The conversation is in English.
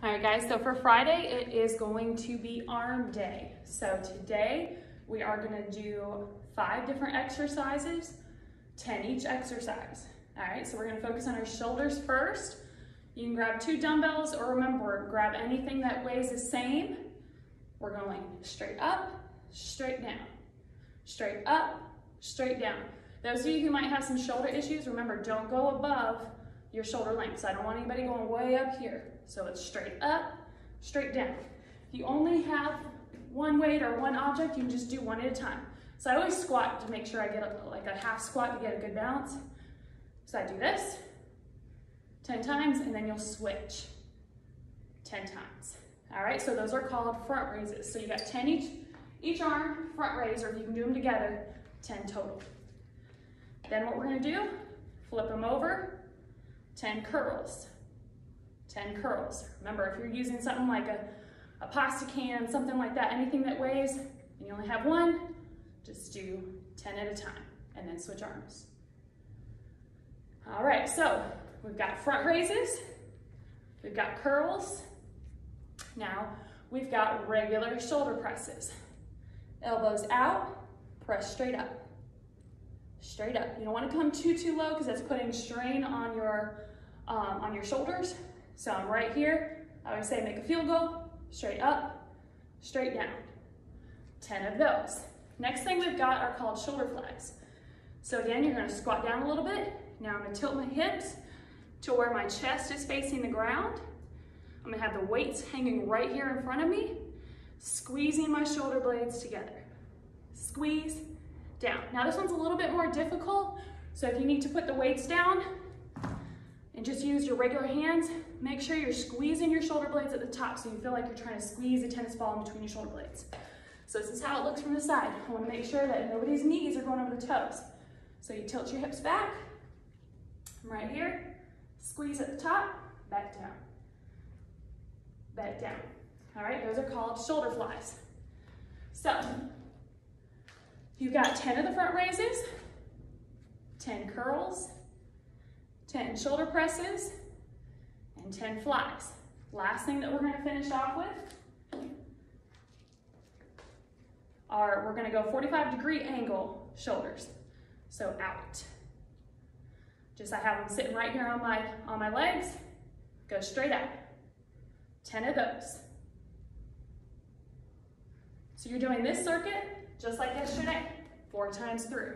All right guys, so for Friday, it is going to be arm day. So today we are gonna do five different exercises, 10 each exercise. All right, so we're gonna focus on our shoulders first. You can grab two dumbbells or remember, grab anything that weighs the same. We're going straight up, straight down, straight up, straight down. Those of you who might have some shoulder issues, remember, don't go above your shoulder length. So I don't want anybody going way up here. So it's straight up, straight down. If you only have one weight or one object, you can just do one at a time. So I always squat to make sure I get a, like a half squat to get a good balance. So I do this 10 times and then you'll switch 10 times. All right, so those are called front raises. So you got 10 each, each arm, front raise, or if you can do them together, 10 total. Then what we're gonna do, flip them over, 10 curls. 10 curls. Remember, if you're using something like a, a pasta can, something like that, anything that weighs, and you only have one, just do 10 at a time, and then switch arms. All right, so we've got front raises, we've got curls. Now, we've got regular shoulder presses. Elbows out, press straight up. Straight up. You don't want to come too, too low because that's putting strain on your, um, on your shoulders. So I'm right here. I would say make a field goal, straight up, straight down. 10 of those. Next thing we've got are called shoulder flags. So again, you're gonna squat down a little bit. Now I'm gonna tilt my hips to where my chest is facing the ground. I'm gonna have the weights hanging right here in front of me, squeezing my shoulder blades together. Squeeze, down. Now this one's a little bit more difficult, so if you need to put the weights down and just use your regular hands, make sure you're squeezing your shoulder blades at the top so you feel like you're trying to squeeze a tennis ball in between your shoulder blades. So this is how it looks from the side. I wanna make sure that nobody's knees are going over the toes. So you tilt your hips back, right here, squeeze at the top, back down, back down. All right, those are called shoulder flies. So You've got 10 of the front raises, 10 curls, 10 shoulder presses, and 10 flies. Last thing that we're gonna finish off with are, we're gonna go 45 degree angle shoulders. So out. Just I have them sitting right here on my, on my legs, go straight out. 10 of those. So you're doing this circuit just like yesterday, four times through.